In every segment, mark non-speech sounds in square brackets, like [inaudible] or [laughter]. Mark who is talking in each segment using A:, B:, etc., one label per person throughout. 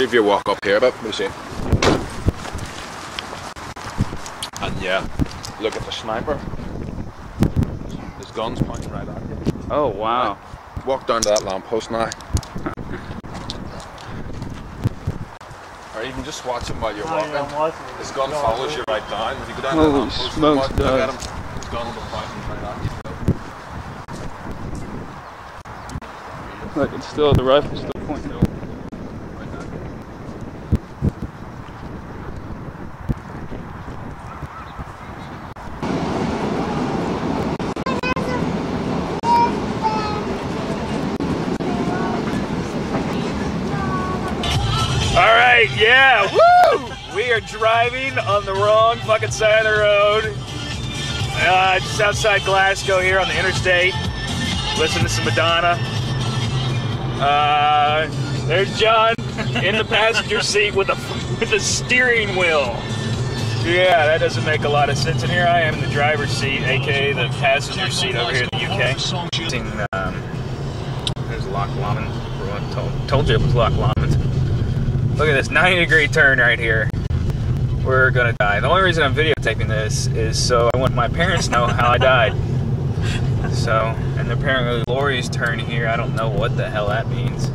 A: If you walk up here, but we see. And yeah, look at the sniper. His gun's pointing right at you.
B: Oh wow.
A: Walk down to that lamppost now. [laughs] or even just watch him while you're walking. His gun follows you right down. If you go down to
B: Holy
A: that lamppost and
B: smokes,
A: watch, look at him. His gun will be pointing right at you.
B: Look, it's still the rifle's still pointing.
A: Right now.
C: All right, yeah, woo! We are driving on the wrong fucking side of the road. Uh, just outside Glasgow here on the interstate. Listen to some Madonna. Uh, there's Jon in the passenger seat with a with a steering wheel. Yeah, that doesn't make a lot of sense. And here I am in the driver's seat, aka the passenger seat over here in the UK. Um, there's Loch Lomond. Told, told you it was Loch Lomond. Look at this 90 degree turn right here. We're gonna die. The only reason I'm videotaping this is so I want my parents to know how I died. [laughs] So, and apparently Lori's turn here, I don't know what the hell that means.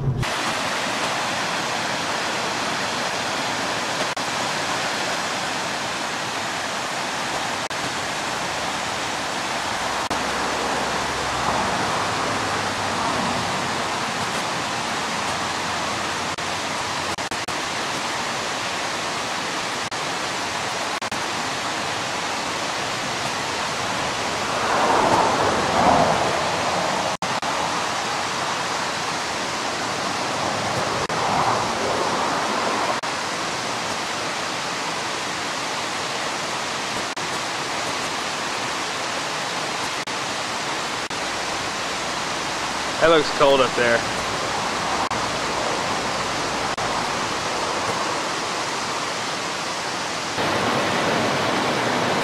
C: That looks cold up there.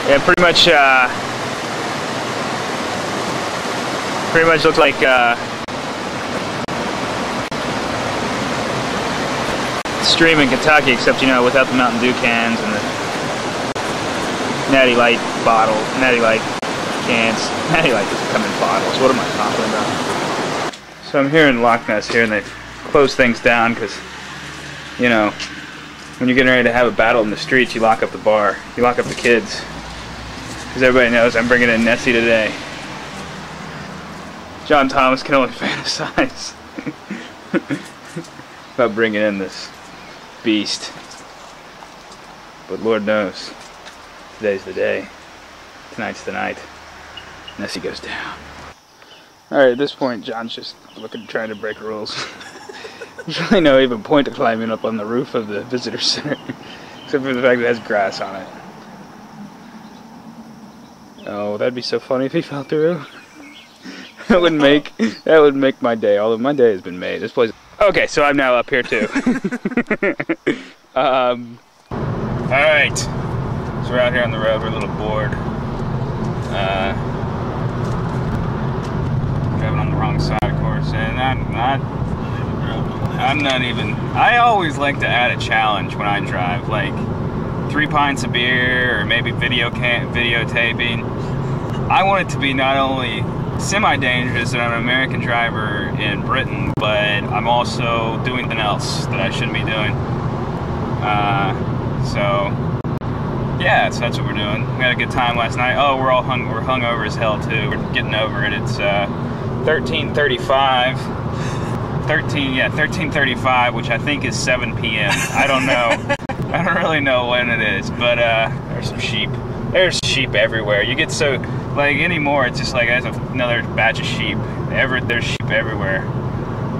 C: Yeah, pretty much, uh, pretty much looks like, uh, stream in Kentucky, except, you know, without the Mountain Dew cans and the Natty Light bottle, Natty Light cans. [laughs] Natty Light doesn't come in bottles. What am I talking about? So I'm here in Loch Ness here, and they close things down because, you know, when you're getting ready to have a battle in the streets, you lock up the bar, you lock up the kids. Because everybody knows I'm bringing in Nessie today. Jon Thomas can only [laughs] fantasize [laughs] about bringing in this beast. But Lord knows, today's the day. Tonight's the night. Nessie goes down. Alright, at this point, Jon's just looking, trying to break rules. There's [laughs] really no even point to climbing up on the roof of the visitor center, [laughs] except for the fact that it has grass on it. Oh, that'd be so funny if he fell through. [laughs] that would make that would make my day. Although my day has been made. This place. Okay, so I'm now up here too. um. All right. So we're out here on the road. We're a little bored. Uh, driving on the wrong side, of course, and I'm not. I'm not even. I always like to add a challenge when I drive, like three pints of beer or maybe video cam- videotaping. I want it to be not only semi-dangerous that I'm an American driver in Britain, but I'm also doing something else that I shouldn't be doing. Uh, so yeah, so that's what we're doing. We had a good time last night. Oh, we're all hung we're hung over as hell too. We're getting over it. It's uh, 13:35. 13 yeah 13:35, which I think is 7 p.m. I don't know. [laughs] I don't really know when it is, but uh, there's some sheep. There's sheep everywhere. You get so like anymore, it's just like there's another batch of sheep. Ever there's sheep everywhere,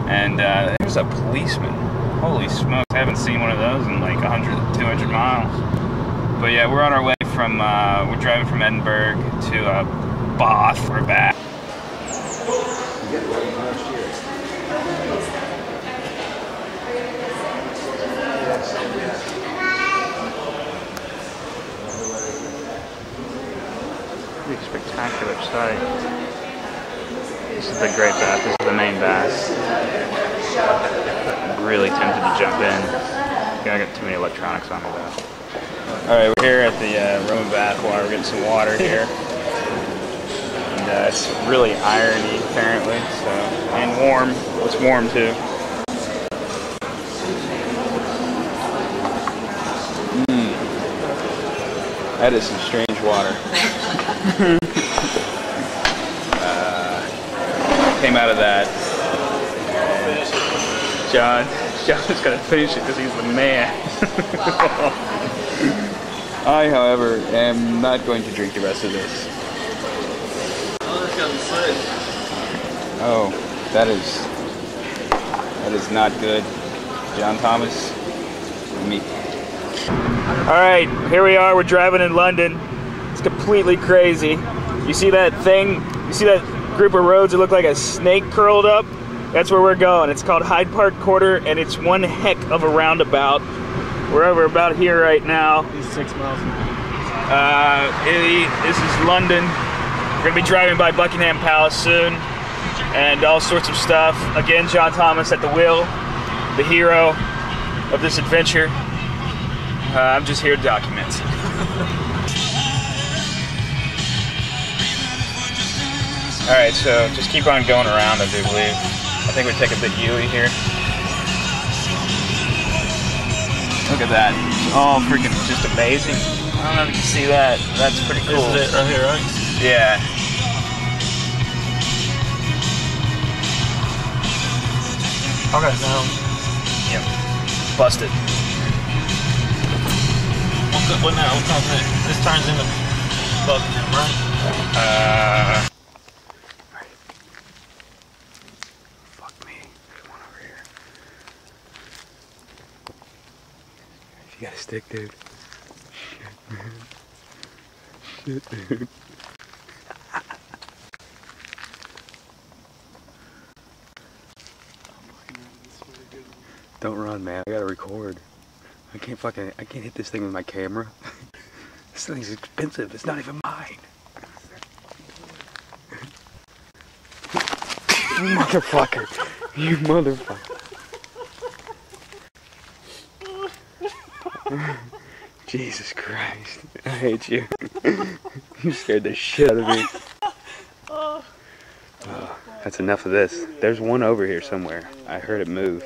C: and uh, there's a policeman. Holy smokes! I haven't seen one of those in like 100, 200 miles. But yeah, we're on our way from. Uh, we're driving from Edinburgh to uh, Bath. We're back. Pretty spectacular sight. This is the Great Bath. This is the main bath. I'm really tempted to jump in. I got too many electronics on me though. All right, we're here at the uh, Roman bath water. We're getting some water here. [laughs] and uh, it's really irony apparently, so and warm. It's warm too. That is some strange water. uh, came out of that. Jon, Jon's gonna finish it because he's the man. [laughs] I, however, am not going to drink the rest of this. Oh, that is that is not good. Jon Thomas, me. All right, here we are. We're driving in London. It's completely crazy. You see that thing? You see that group of roads that look like a snake curled up? That's where we're going. It's called Hyde Park Corner, and it's one heck of a roundabout. We're over about here right now.
B: He's six miles.
C: Uh, this is London. We're gonna be driving by Buckingham Palace soon, and all sorts of stuff. Again, Jon Thomas at the wheel, the hero of this adventure. Uh, I'm just here to document. [laughs] all right, so just keep on going around. I do believe. I think we take a bit Yui here. Look at that. It's all freaking just amazing. I don't know if you can see that. That's pretty cool.
B: This is it right here, right?
C: Yeah.
B: Okay, now
C: Yep. Busted.
B: what, what now? What next? This turns into Buckingham, right?
C: Uh. Fuck me. There's one over here. You got a stick, dude. Shit, man. Shit, dude. Don't run, man. I gotta record. I can't fucking. I can't hit this thing with my camera. [laughs] this thing's expensive. It's not even mine. [laughs] You motherfucker. You motherfucker. [laughs] Jesus Christ. I hate you. [laughs] you scared the shit out of me. Oh, that's enough of this. There's one over here somewhere. I heard it move.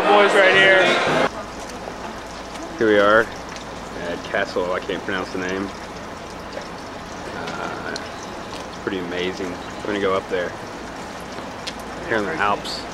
C: Our boys right here. Here we are at Castle, I can't pronounce the name. Uh, pretty amazing. We're gonna go up there. Here in the Alps.